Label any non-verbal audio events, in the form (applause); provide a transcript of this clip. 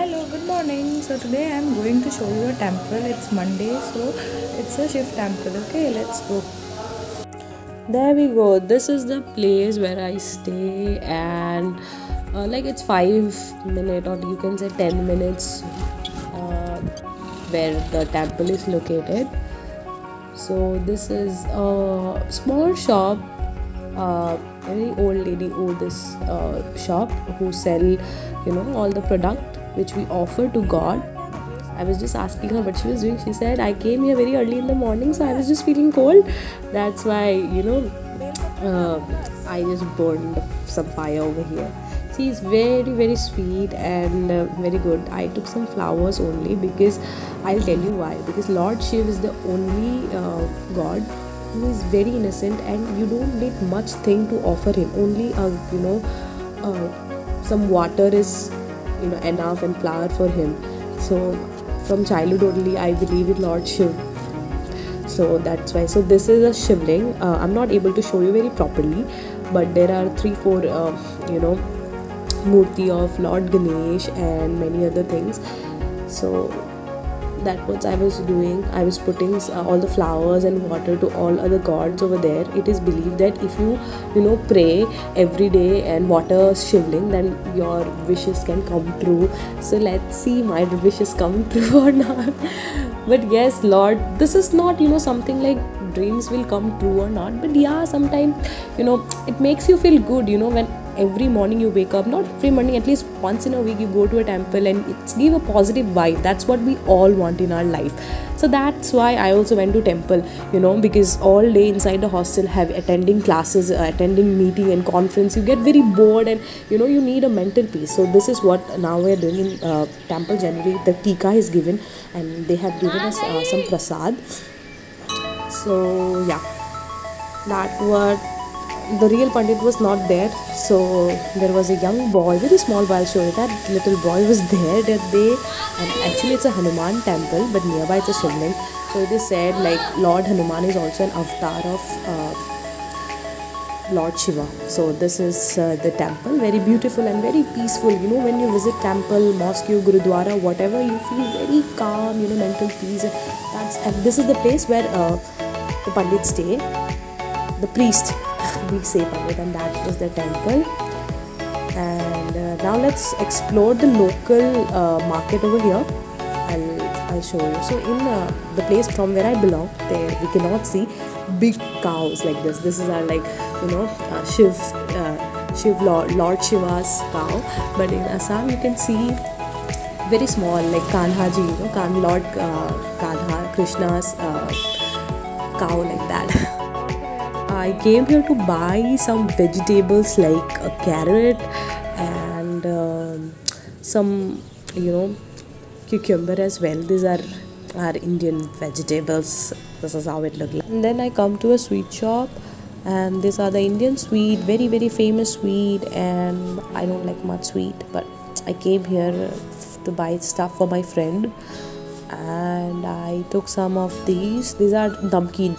Hello, good morning. So today I'm going to show you a temple. It's Monday, so it's a Shiv temple. Okay, let's go. There we go. This is the place where I stay, and uh, like it's five minute or you can say ten minutes uh, where the temple is located. So this is a small shop. Uh, very old lady owns this uh, shop who sell you know all the product which we offer to god. I was just asking her what she was doing. She said i came here very early in the morning so i was just feeling cold. That's why you know uh, i just burned some fire over here. She is very very sweet and uh, very good. I took some flowers only because i'll tell you why. Because lord shiv is the only uh, god who is very innocent and you don't need much thing to offer him. Only uh, you know uh, some water is you know enough and flower for him. So from childhood only i believe in lord shiv. So that's why. So this is a shivling. Uh, i'm not able to show you very properly but there are three four uh, you know murti of lord ganesh and many other things. So that what I was doing. I was putting uh, all the flowers and water to all other gods over there. It is believed that if you, you know, pray every day and water shivling, then your wishes can come true. So let's see my (laughs) wishes come (laughs) true or not. but yes, Lord, this is not, you know, something like dreams will come true or not. But yeah, sometimes, you know, it makes you feel good, you know, when every morning you wake up not every morning at least once in a week you go to a temple and it's give a positive vibe. That's what we all want in our life. So that's why i also went to temple you know because all day inside the hostel have attending classes uh, attending meeting and conference. You get very bored and you know you need a mental peace. So this is what now we're doing in uh, temple generally the tika is given and they have given us uh, some prasad. So yeah. That what the real Pandit was not there. So there was a young boy, very small boy, show that little boy was there that day. And actually, it's a Hanuman temple, but nearby it's a Shivling. So it is said like Lord Hanuman is also an avatar of uh, Lord Shiva. So this is uh, the temple, very beautiful and very peaceful. You know, when you visit temple, mosque, gurudwara, whatever, you feel very calm. You know, mental peace. That's and this is the place where uh, the Pandit stay, the priest we say Pandit and that was the temple. And uh, now let's explore the local uh, market over here. I'll, I'll show you. So in uh, the place from where I belong there we cannot see big cows like this. This is our like you know uh, Shiv uh, Shiv Lord, Lord Shiva's cow. But in Assam you can see very small like Kanhaji you know Kan Lord uh, Kanha Krishna's cow like that (laughs) I came here to buy some vegetables like a carrot and um, some you know cucumber as well. These are our Indian vegetables. This is how it looks like. And then I come to a sweet shop and these are the Indian sweet very very famous sweet and I don't like much sweet but I came here to buy stuff for my friend and I took some of these. These are namkeen